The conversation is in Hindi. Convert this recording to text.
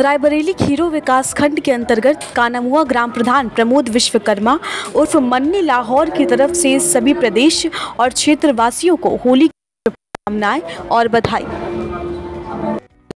रायबरेली खीरो विकास खंड के अंतर्गत कानमुआ ग्राम प्रधान प्रमोद विश्वकर्मा उर्फ़ मन्नी लाहौर की तरफ़ से सभी प्रदेश और क्षेत्रवासियों को होली की शुभकामनाएँ और बधाई।